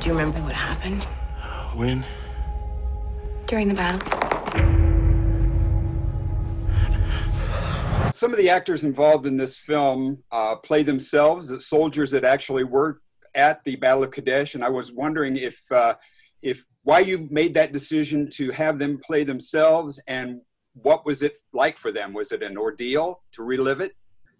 Do you remember what happened When? during the battle? Some of the actors involved in this film uh, play themselves as soldiers that actually were at the Battle of Kamdesh, and I was wondering if uh, if why you made that decision to have them play themselves, and what was it like for them? Was it an ordeal to relive it?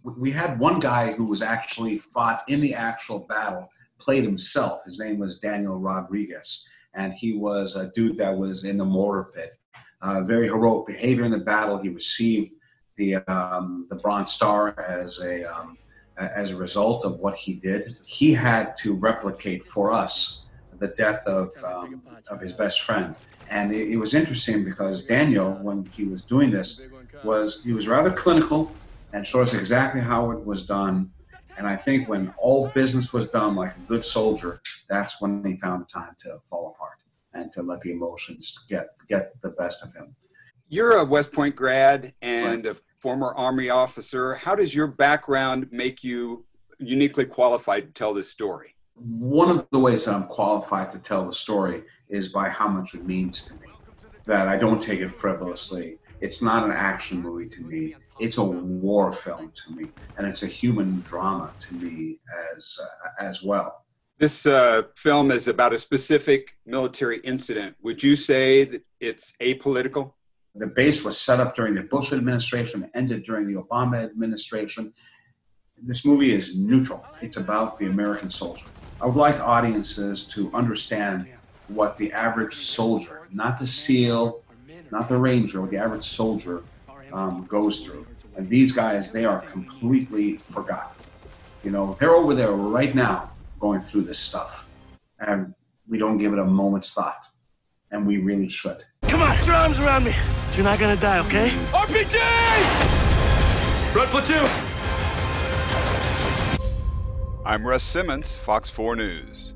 we had one guy who was actually fought in the actual battle played himself. His name was daniel rodriguez and he was a dude that was in the mortar pit. Uh, very heroic behavior in the battle. He received the um, the bronze star as a um, as a result of what he did. He had to replicate for us the death of um, of his best friend. And it, it was interesting because daniel when he was doing this was he was rather clinical and showed us exactly how it was done. And I think when all business was done like a good soldier, that's when he found the time to fall apart and to let the emotions get get the best of him. You're a West Point grad and a former Army officer. How does your background make you uniquely qualified to tell this story? One of the ways that I'm qualified to tell the story is by how much it means to me. That I don't take it frivolously. It's not an action movie to me. It's a war film to me, and it's a human drama to me as uh, as well. This uh, film is about a specific military incident. Would you say that it's apolitical? The base was set up during the Bush administration, ended during the Obama administration. This movie is neutral. It's about the American soldier. I would like audiences to understand what the average soldier, not the SEAL, not the Ranger, what the average soldier um, goes through. And these guys, they are completely forgotten. You know, they're over there right now going through this stuff. And we don't give it a moment's thought. And we really should. Come on, put your arms around me. You're not gonna die, okay? RPG! Red platoon! I'm Russ Simmons, Fox 4 News.